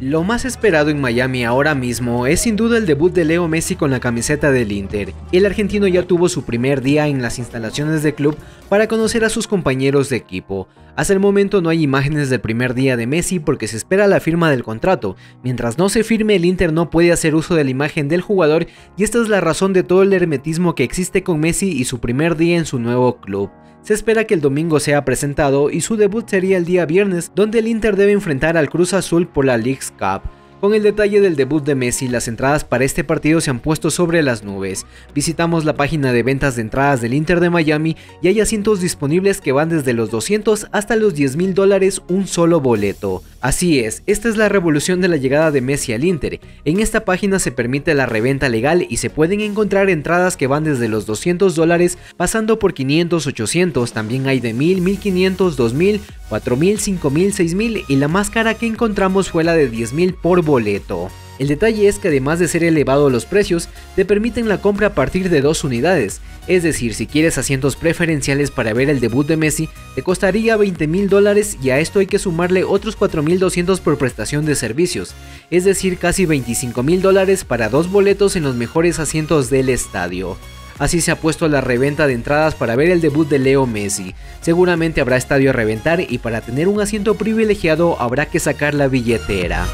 Lo más esperado en Miami ahora mismo es sin duda el debut de Leo Messi con la camiseta del Inter. El argentino ya tuvo su primer día en las instalaciones del club para conocer a sus compañeros de equipo. Hasta el momento no hay imágenes del primer día de Messi porque se espera la firma del contrato. Mientras no se firme el Inter no puede hacer uso de la imagen del jugador y esta es la razón de todo el hermetismo que existe con Messi y su primer día en su nuevo club. Se espera que el domingo sea presentado y su debut sería el día viernes, donde el Inter debe enfrentar al Cruz Azul por la League's Cup. Con el detalle del debut de Messi, las entradas para este partido se han puesto sobre las nubes. Visitamos la página de ventas de entradas del Inter de Miami y hay asientos disponibles que van desde los 200 hasta los 10 mil dólares un solo boleto. Así es, esta es la revolución de la llegada de Messi al Inter. En esta página se permite la reventa legal y se pueden encontrar entradas que van desde los 200 dólares pasando por 500, 800, también hay de 1000, 1500, 2000, 4000, 5000, 6000 y la más cara que encontramos fue la de 10000 por boleto. El detalle es que además de ser elevados los precios, te permiten la compra a partir de dos unidades, es decir, si quieres asientos preferenciales para ver el debut de Messi, te costaría 20 mil dólares y a esto hay que sumarle otros 4.200 por prestación de servicios, es decir, casi 25 mil dólares para dos boletos en los mejores asientos del estadio. Así se ha puesto la reventa de entradas para ver el debut de Leo Messi. Seguramente habrá estadio a reventar y para tener un asiento privilegiado habrá que sacar la billetera.